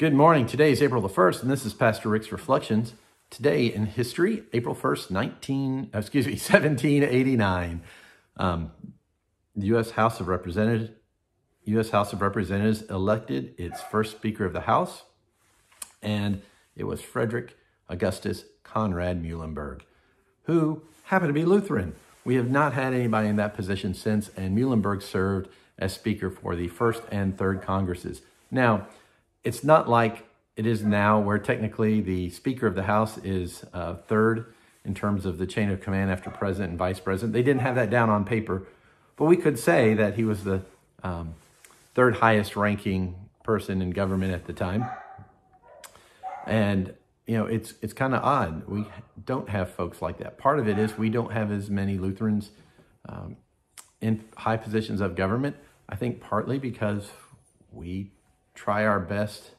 Good morning. Today is April the 1st, and this is Pastor Rick's Reflections. Today in history, April 1st, 19, excuse me, 1789. Um, the U.S. House of Representatives, U.S. House of Representatives elected its first Speaker of the House, and it was Frederick Augustus Conrad Muhlenberg, who happened to be Lutheran. We have not had anybody in that position since, and Muhlenberg served as Speaker for the first and third Congresses. Now, it's not like it is now where technically the Speaker of the House is uh, third in terms of the chain of command after President and Vice President. They didn't have that down on paper, but we could say that he was the um, third highest ranking person in government at the time. And you know, it's it's kind of odd. We don't have folks like that. Part of it is we don't have as many Lutherans um, in high positions of government. I think partly because we try our best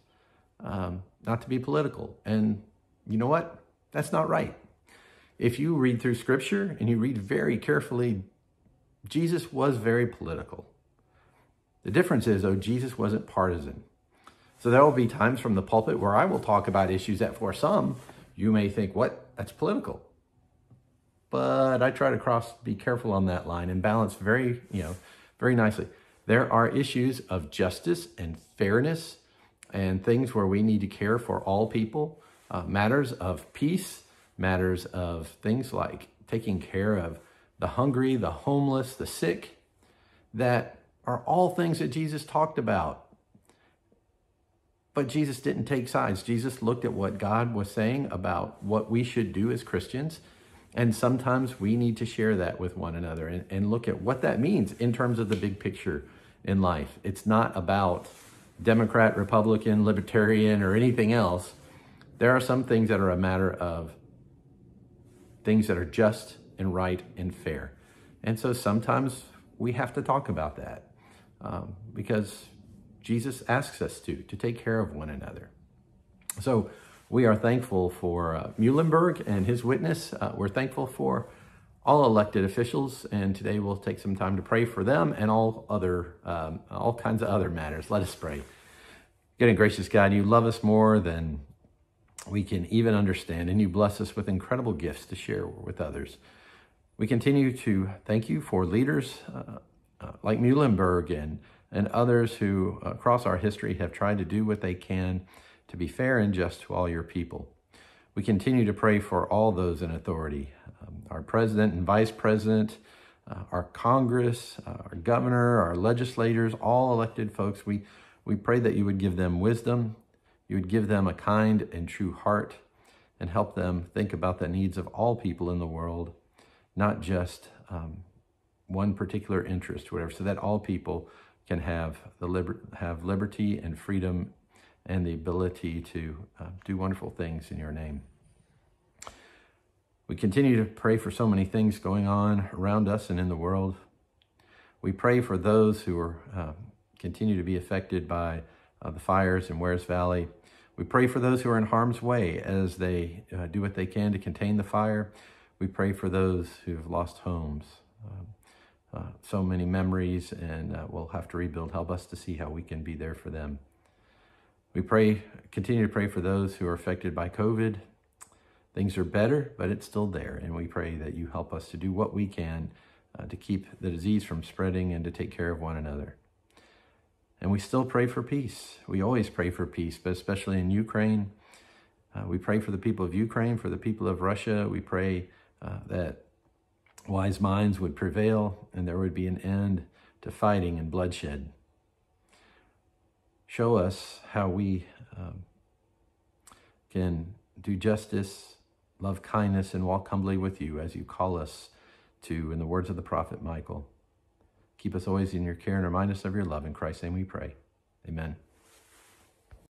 um, not to be political. And you know what? That's not right. If you read through scripture and you read very carefully, Jesus was very political. The difference is, though, Jesus wasn't partisan. So there will be times from the pulpit where I will talk about issues that for some, you may think, what? That's political. But I try to cross, be careful on that line and balance very, you know, very nicely. There are issues of justice and fairness and things where we need to care for all people, uh, matters of peace, matters of things like taking care of the hungry, the homeless, the sick, that are all things that Jesus talked about. But Jesus didn't take sides. Jesus looked at what God was saying about what we should do as Christians. And sometimes we need to share that with one another and, and look at what that means in terms of the big picture in life. It's not about Democrat, Republican, Libertarian, or anything else. There are some things that are a matter of things that are just and right and fair. And so sometimes we have to talk about that um, because Jesus asks us to, to take care of one another. So we are thankful for uh, Muhlenberg and his witness. Uh, we're thankful for all elected officials, and today we'll take some time to pray for them and all other, um, all kinds of other matters. Let us pray. Good and gracious God, you love us more than we can even understand, and you bless us with incredible gifts to share with others. We continue to thank you for leaders uh, uh, like Muhlenberg and, and others who, across our history, have tried to do what they can to be fair and just to all your people. We continue to pray for all those in authority, um, our president and vice president, uh, our Congress, uh, our governor, our legislators, all elected folks. We, we pray that you would give them wisdom, you would give them a kind and true heart, and help them think about the needs of all people in the world, not just um, one particular interest, whatever, so that all people can have the liber- have liberty and freedom and the ability to uh, do wonderful things in your name. We continue to pray for so many things going on around us and in the world. We pray for those who are uh, continue to be affected by uh, the fires in Wears Valley. We pray for those who are in harm's way as they uh, do what they can to contain the fire. We pray for those who have lost homes. Um, uh, so many memories, and uh, we'll have to rebuild. Help us to see how we can be there for them. We pray, continue to pray for those who are affected by COVID. Things are better, but it's still there. And we pray that you help us to do what we can uh, to keep the disease from spreading and to take care of one another. And we still pray for peace. We always pray for peace, but especially in Ukraine. Uh, we pray for the people of Ukraine, for the people of Russia. We pray uh, that wise minds would prevail and there would be an end to fighting and bloodshed. Show us how we um, can do justice, love kindness, and walk humbly with you as you call us to, in the words of the prophet Micah. Keep us always in your care and remind us of your love. In Christ's name we pray. Amen.